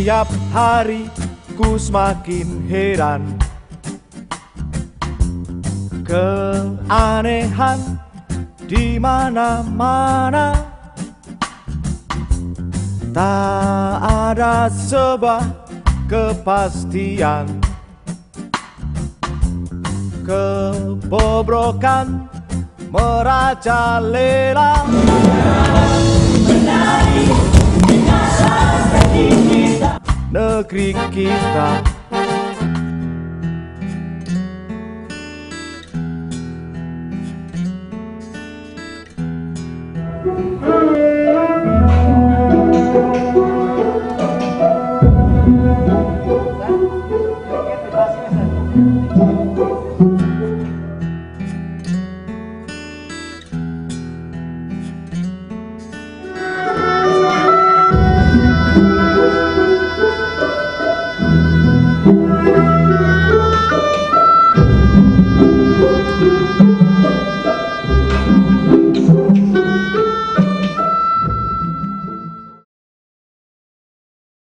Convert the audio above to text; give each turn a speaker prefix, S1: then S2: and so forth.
S1: Tiap hari ku semakin heran Keanehan di mana-mana. Tak ada sebuah kepastian. Kebobrokan merajalela negeri kita.
S2: Thank